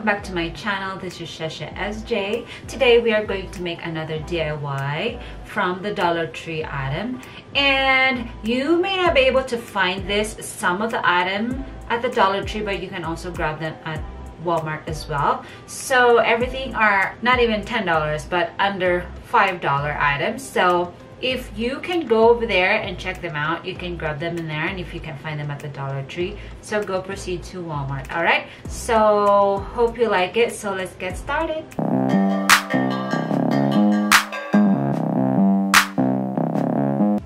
welcome back to my channel. This is Shasha SJ. Today we are going to make another DIY from the Dollar Tree item. And you may not be able to find this, some of the item at the Dollar Tree, but you can also grab them at Walmart as well. So everything are not even $10, but under $5 items. So if you can go over there and check them out you can grab them in there and if you can find them at the dollar tree. So go proceed to walmart all right? So hope you like it. So let's get started.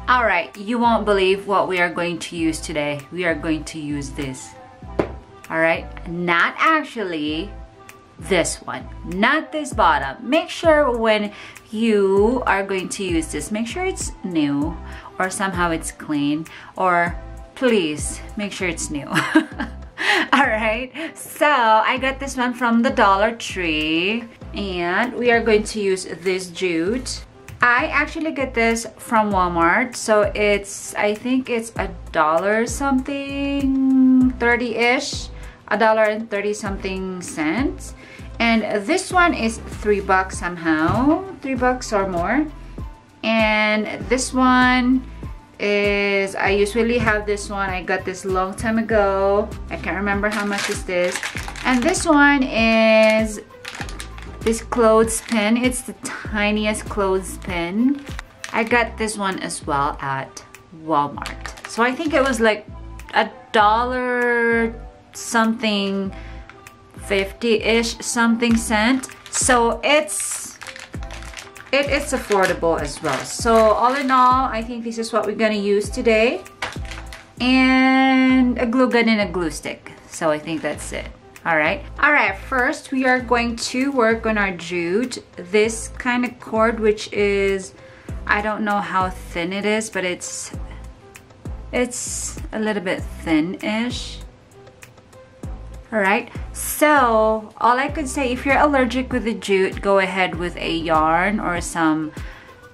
All right you won't believe what we are going to use today. We are going to use this all right? Not actually this one. Not this bottom. Make sure when you are going to use this make sure it's new or somehow it's clean or please make sure it's new. All right. So i got this one from the dollar tree and we are going to use this jute. I actually get this from Walmart. So it's I think it's a dollar something 30-ish a dollar and 30 something cents and this one is three bucks somehow three bucks or more. And this one is I usually have this one I got this long time ago. I can't remember how much is this. And this one is this clothespin. It's the tiniest clothespin. I got this one as well at Walmart. So I think it was like a dollar something 50-ish something cent. So it's it is affordable as well. So all in all, I think this is what we're gonna use today. And a glue gun and a glue stick. So I think that's it. All right. All right, first we are going to work on our jute. This kind of cord, which is, I don't know how thin it is, but it's, it's a little bit thin-ish. Alright, so all I could say, if you're allergic with the jute, go ahead with a yarn or some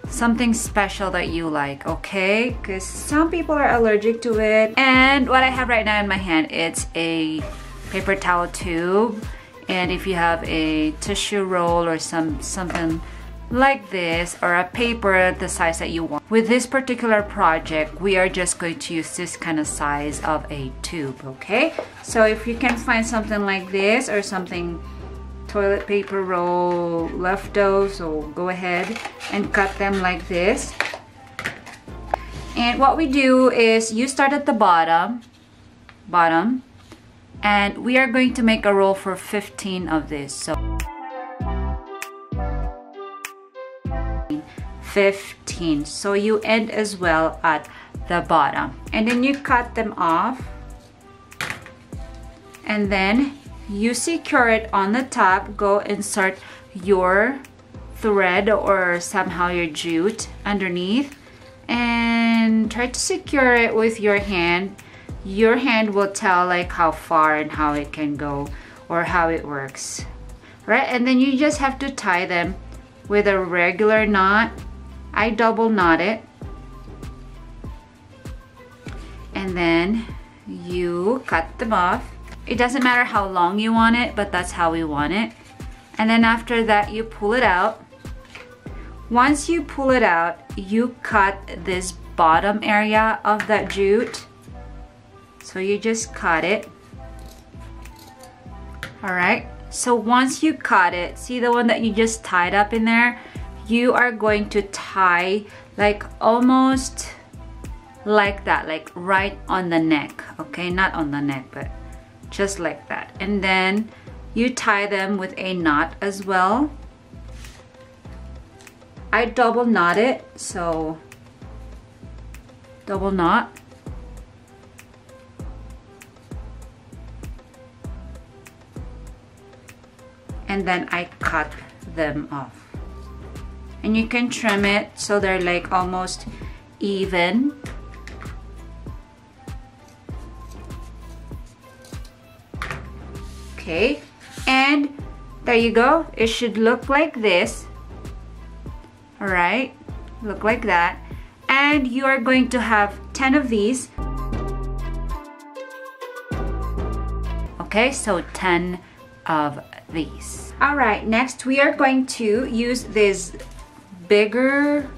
something special that you like, okay? Because some people are allergic to it. And what I have right now in my hand, it's a paper towel tube. And if you have a tissue roll or some something like this or a paper the size that you want. With this particular project, we are just going to use this kind of size of a tube, okay? So if you can find something like this or something toilet paper roll left leftovers, so go ahead and cut them like this. And what we do is you start at the bottom, bottom, and we are going to make a roll for 15 of this. So 15 so you end as well at the bottom. And then you cut them off. And then you secure it on the top. Go insert your thread or somehow your jute underneath. And try to secure it with your hand. Your hand will tell like how far and how it can go or how it works. Right? And then you just have to tie them with a regular knot I double knot it and then you cut them off. It doesn't matter how long you want it, but that's how we want it. And then after that, you pull it out. Once you pull it out, you cut this bottom area of that jute. So you just cut it. All right. So once you cut it, see the one that you just tied up in there? You are going to tie like almost like that like right on the neck okay? Not on the neck but just like that. And then you tie them with a knot as well. I double knot it so double knot. And then I cut them off and you can trim it so they're like almost even. Okay. And there you go. It should look like this. All right look like that. And you are going to have 10 of these. Okay so 10 of these. All right, next we are going to use this bigger,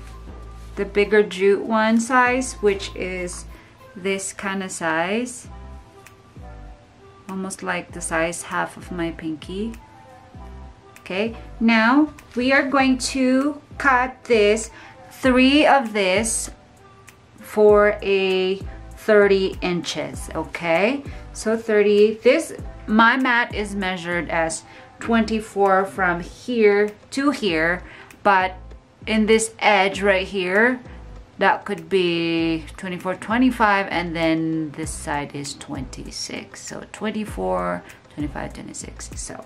the bigger jute one size, which is this kind of size. Almost like the size half of my pinky. Okay, now we are going to cut this, three of this for a 30 inches, okay? So 30, this, my mat is measured as 24 from here to here, but in this edge right here, that could be 24, 25, and then this side is 26. So 24, 25, 26. So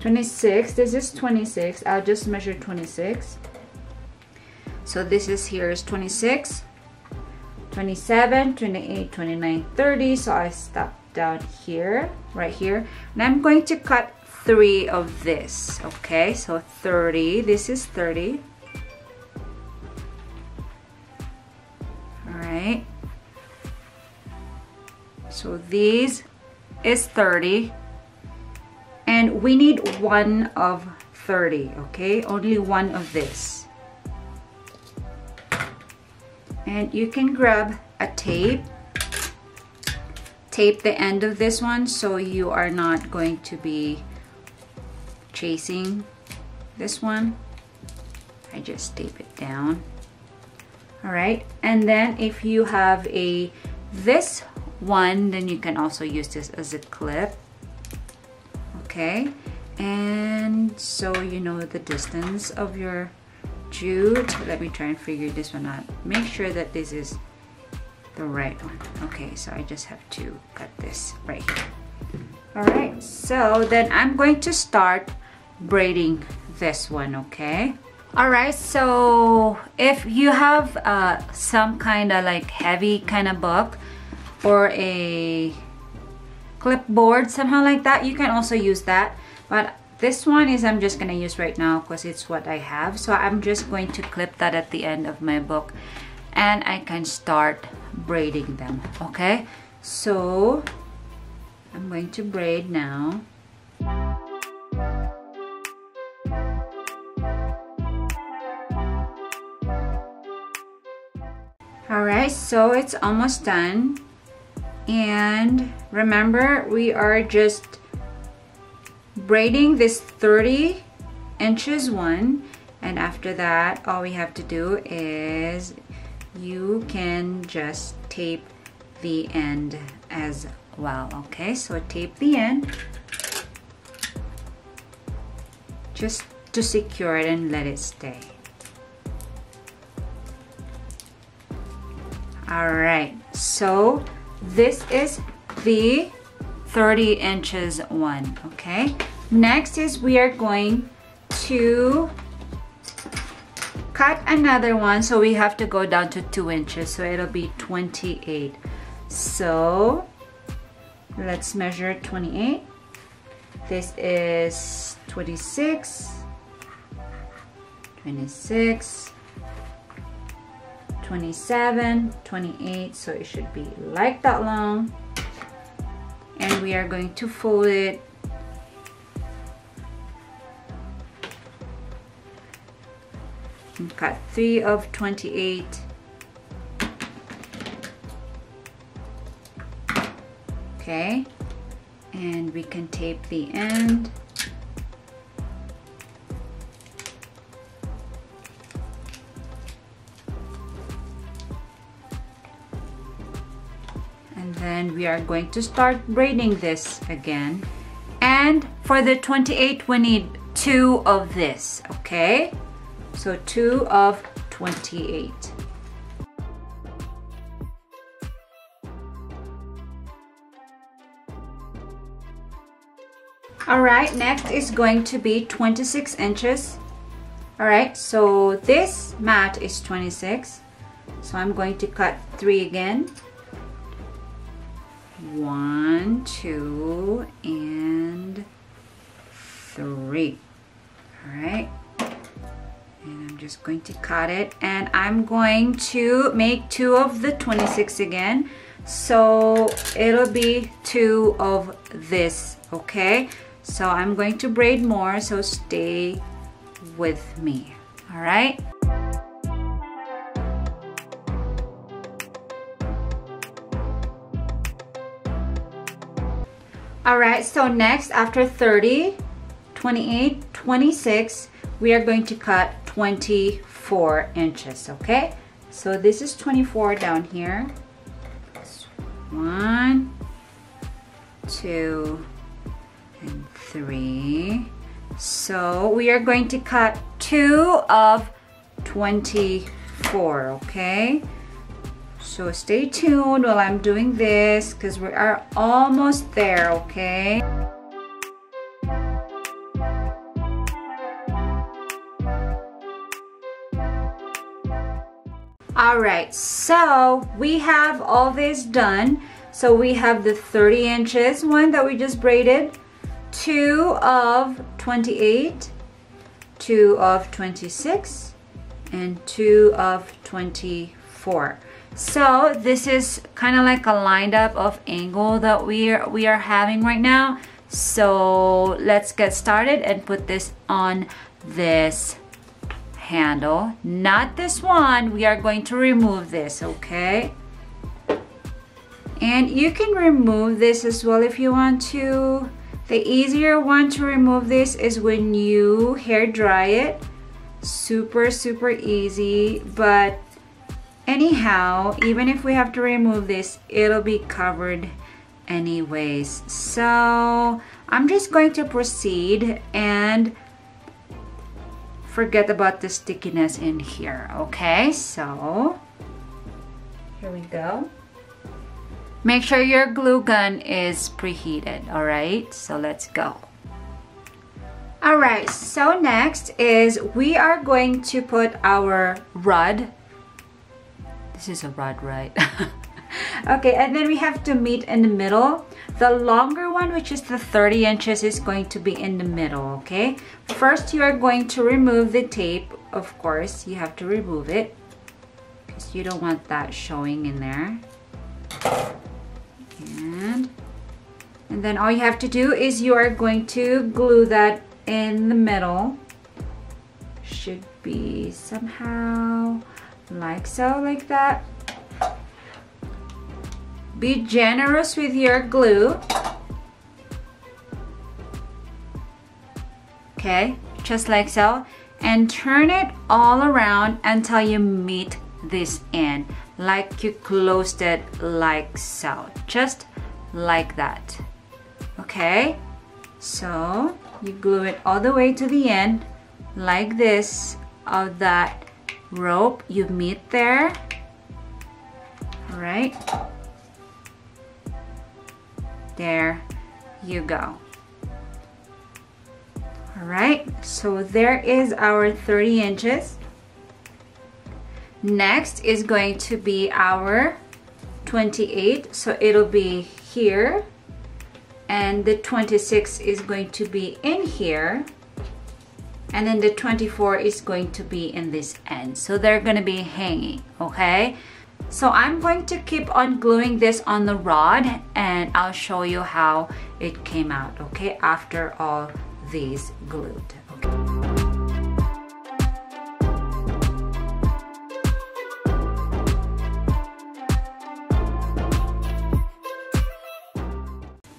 26, this is 26. I'll just measure 26. So this is here is 26, 27, 28, 29, 30. So I stop down here, right here. And I'm going to cut three of this, okay? So 30, this is 30. Right. So these is 30. And we need one of 30, okay? Only one of this and you can grab a tape tape the end of this one so you are not going to be chasing this one I just tape it down all right and then if you have a this one then you can also use this as a clip. Okay and so you know the distance of your jute let me try and figure this one out. Make sure that this is the right one. Okay so I just have to cut this right here. All right so then I'm going to start braiding this one okay all right so if you have uh, some kind of like heavy kind of book or a clipboard somehow like that you can also use that but this one is I'm just gonna use right now because it's what I have. So I'm just going to clip that at the end of my book and I can start braiding them, okay? So I'm going to braid now. Alright, so it's almost done. And remember, we are just braiding this 30 inches one. And after that all we have to do is you can just tape the end as well. Okay so tape the end. Just to secure it and let it stay all right so this is the 30 inches one okay? Next is we are going to cut another one so we have to go down to two inches so it'll be 28 so let's measure 28 this is 26 26 27 28 so it should be like that long. And we are going to fold it. Cut 3 of 28 okay. And we can tape the end and we are going to start braiding this again and for the 28 we need two of this okay so 2 of 28. All right, next is going to be 26 inches. All right, so this mat is 26. So I'm going to cut three again. One, two, and three. All right. And I'm just going to cut it. And I'm going to make two of the 26 again. So it'll be two of this okay? So I'm going to braid more, so stay with me, all right? All right, so next after 30, 28, 26, we are going to cut 24 inches, okay? So this is 24 down here. One, two, and three. So we are going to cut two of 24, okay? So stay tuned while I'm doing this because we are almost there, okay? All right, so we have all this done. So we have the 30 inches one that we just braided, two of 28, two of 26, and two of 24. So this is kind of like a lined up of angle that we are, we are having right now. So let's get started and put this on this handle. Not this one. We are going to remove this, okay? And you can remove this as well if you want to. The easier one to remove this is when you hair dry it. Super, super easy. But anyhow, even if we have to remove this, it'll be covered anyways. So I'm just going to proceed and forget about the stickiness in here, okay? So, here we go. Make sure your glue gun is preheated, all right? So let's go. All right, so next is we are going to put our rod. This is a rod, right? okay, and then we have to meet in the middle. The longer one, which is the 30 inches, is going to be in the middle, okay? First, you are going to remove the tape. Of course, you have to remove it because you don't want that showing in there. And, and then all you have to do is you are going to glue that in the middle. Should be somehow like so, like that. Be generous with your glue. Okay, just like so. And turn it all around until you meet this end. Like you closed it like so. Just like that. Okay, so you glue it all the way to the end like this of that rope you meet there. All right. There you go. All right, so there is our 30 inches. Next is going to be our 28, so it'll be here. And the 26 is going to be in here. And then the 24 is going to be in this end. So they're gonna be hanging, okay? So I'm going to keep on gluing this on the rod and I'll show you how it came out, okay, after all these glued. Okay.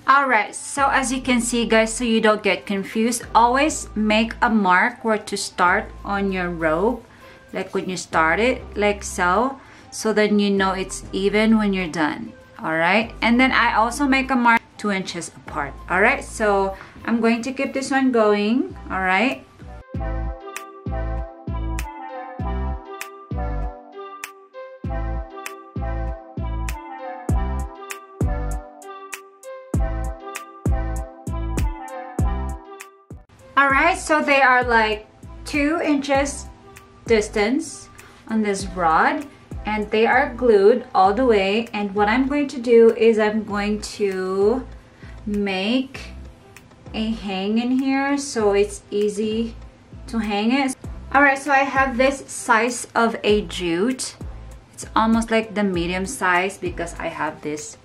Alright, so as you can see guys, so you don't get confused, always make a mark where to start on your rope, like when you start it, like so so then you know it's even when you're done all right and then I also make a mark two inches apart all right so I'm going to keep this one going all so they are like two inches distance on this rod and they are glued all the way. And what I'm going to do is I'm going to make a hang in here so it's easy to hang it. Alright so I have this size of a jute. It's almost like the medium size because I have this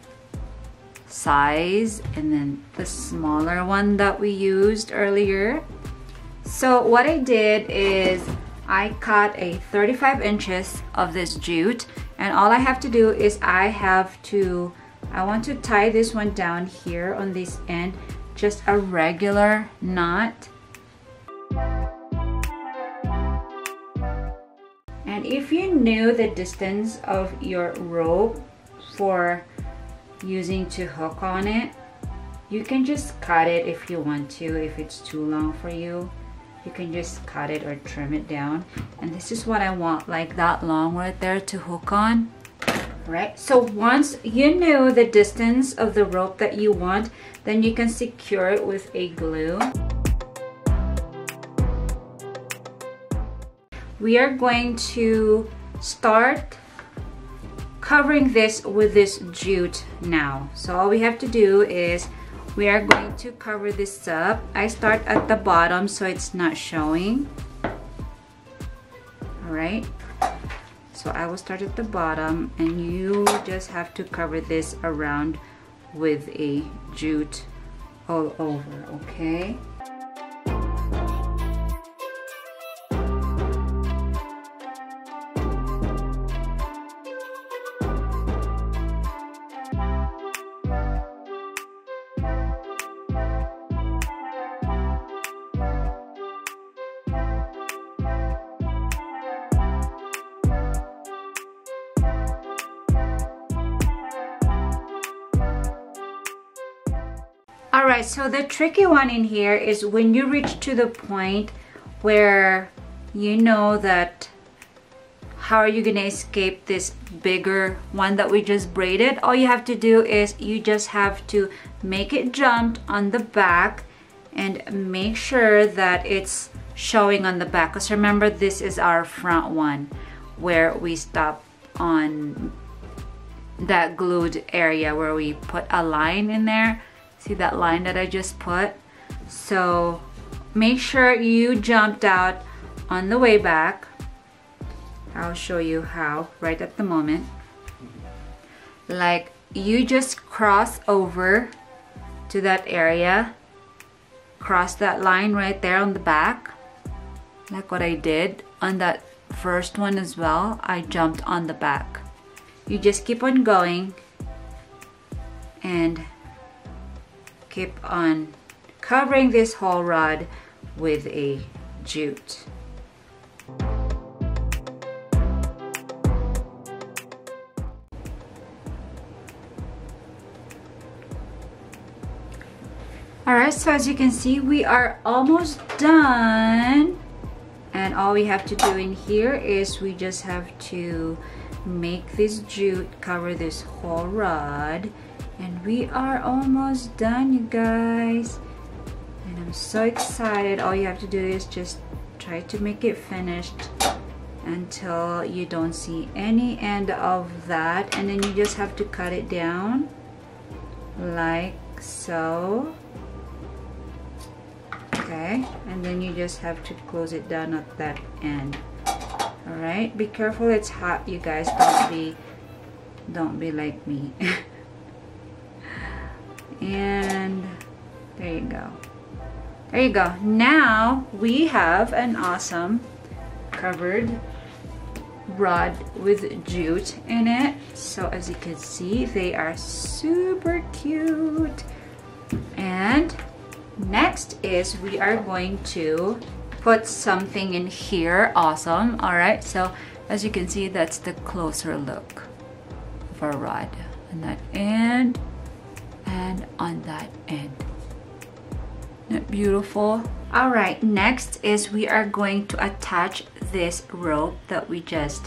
size and then the smaller one that we used earlier. So what I did is I cut a 35 inches of this jute and all I have to do is I have to I want to tie this one down here on this end just a regular knot. And if you knew the distance of your rope for using to hook on it you can just cut it if you want to if it's too long for you you can just cut it or trim it down. And this is what I want like that long right there to hook on. Right? So once you know the distance of the rope that you want then you can secure it with a glue. We are going to start covering this with this jute now. So all we have to do is we are going to cover this up. I start at the bottom so it's not showing. All right. So I will start at the bottom and you just have to cover this around with a jute all over okay right so the tricky one in here is when you reach to the point where you know that how are you gonna escape this bigger one that we just braided? All you have to do is you just have to make it jump on the back and make sure that it's showing on the back. Because remember this is our front one where we stop on that glued area where we put a line in there See that line that I just put? So make sure you jumped out on the way back. I'll show you how right at the moment. Like you just cross over to that area, cross that line right there on the back, like what I did on that first one as well. I jumped on the back. You just keep on going and keep on covering this whole rod with a jute. Alright, so as you can see, we are almost done. And all we have to do in here is we just have to make this jute cover this whole rod and we are almost done you guys. And I'm so excited. All you have to do is just try to make it finished until you don't see any end of that. And then you just have to cut it down like so. Okay. And then you just have to close it down at that end. All right? Be careful. It's hot you guys. Don't be don't be like me and there you go. There you go. Now we have an awesome covered rod with jute in it. So as you can see they are super cute. And next is we are going to put something in here. Awesome. All right. So as you can see that's the closer look of our rod. And that end and on that end. Isn't beautiful? All right, next is we are going to attach this rope that we just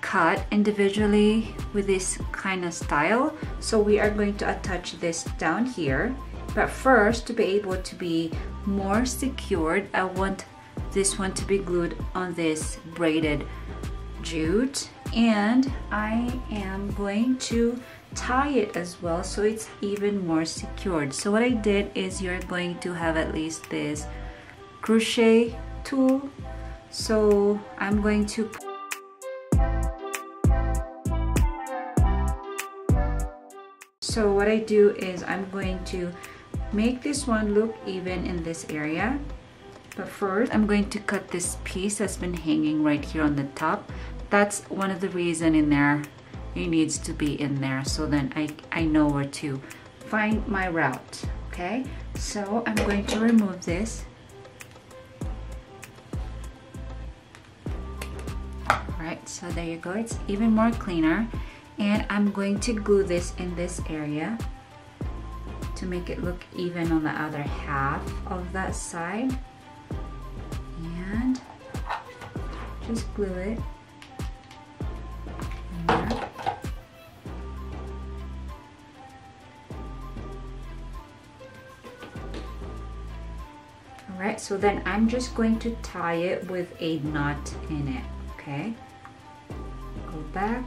cut individually with this kind of style. So we are going to attach this down here. But first, to be able to be more secured, I want this one to be glued on this braided jute. And I am going to tie it as well so it's even more secured so what I did is you're going to have at least this crochet tool so I'm going to So what I do is I'm going to make this one look even in this area. But first, I'm going to cut this piece that's been hanging right here on the top. That's one of the reason in there it needs to be in there. So then I, I know where to find my route okay? So I'm going to remove this. Alright, so there you go. It's even more cleaner. And I'm going to glue this in this area to make it look even on the other half of that side. And just glue it so then I'm just going to tie it with a knot in it, okay? Go back,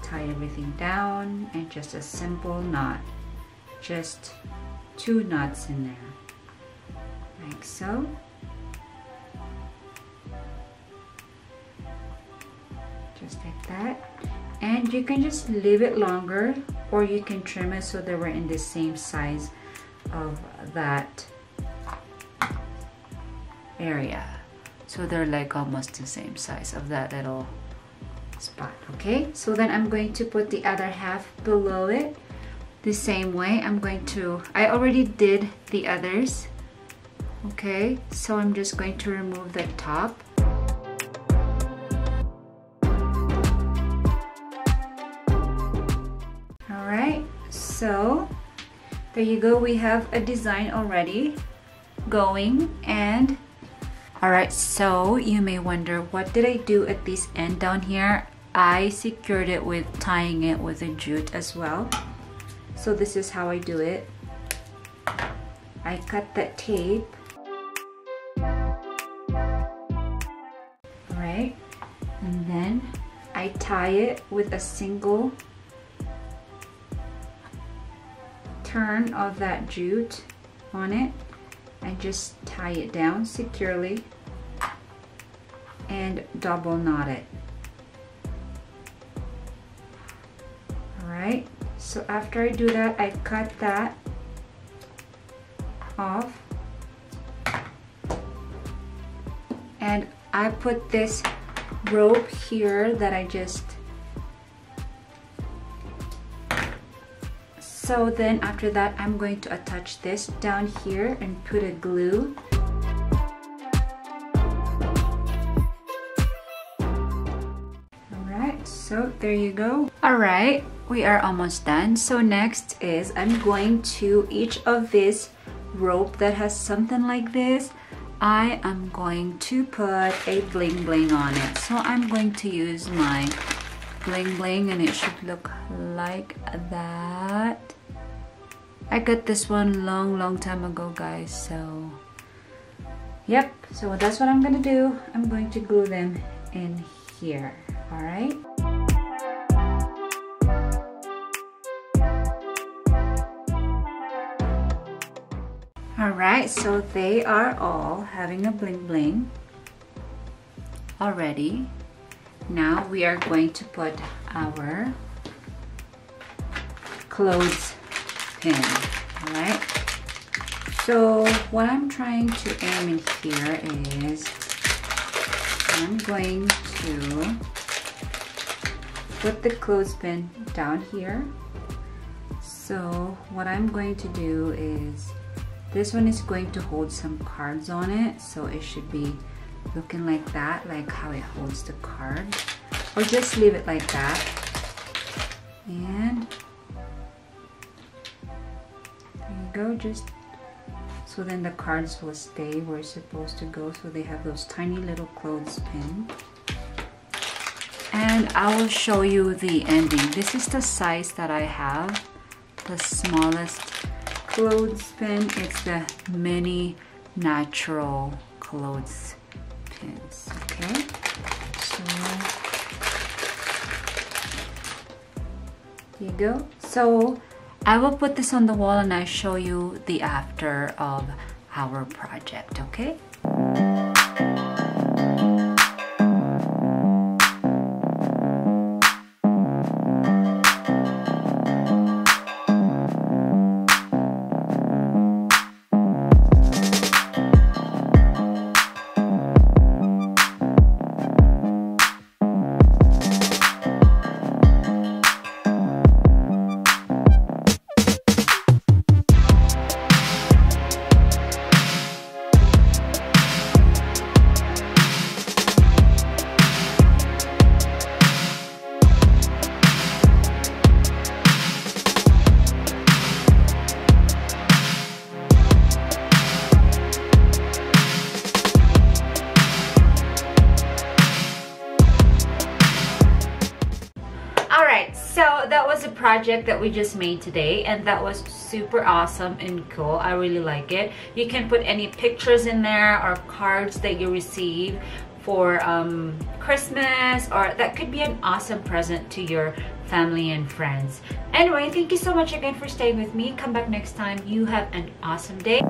tie everything down, and just a simple knot. Just two knots in there, like so. Just like that. And you can just leave it longer or you can trim it so that we're in the same size of that area. So they're like almost the same size of that little spot okay? So then I'm going to put the other half below it the same way. I'm going to I already did the others okay? So I'm just going to remove the top. All right so there you go. We have a design already going and Alright, so you may wonder what did I do at this end down here? I secured it with tying it with a jute as well. So this is how I do it. I cut that tape. Alright, and then I tie it with a single turn of that jute on it and just tie it down securely and double knot it. Alright, so after I do that, I cut that off and I put this rope here that I just so then after that I'm going to attach this down here and put a glue so there you go. All right we are almost done. So next is i'm going to each of this rope that has something like this i am going to put a bling bling on it. So i'm going to use my bling bling and it should look like that. I got this one long long time ago guys so yep. So that's what i'm gonna do. I'm going to glue them in here all right Alright, so they are all having a bling bling already. Now we are going to put our clothes pin, alright? So what I'm trying to aim in here is I'm going to put the clothespin down here. So what I'm going to do is this one is going to hold some cards on it, so it should be looking like that, like how it holds the card. Or just leave it like that. And there you go, just so then the cards will stay where it's supposed to go. So they have those tiny little clothespin. And I will show you the ending. This is the size that I have, the smallest clothespin. It's the mini natural clothes pins. Okay, so you go. So I will put this on the wall and I show you the after of our project. Okay. Project that we just made today and that was super awesome and cool. I really like it. You can put any pictures in there or cards that you receive for um, Christmas or that could be an awesome present to your family and friends. Anyway, thank you so much again for staying with me. Come back next time. You have an awesome day.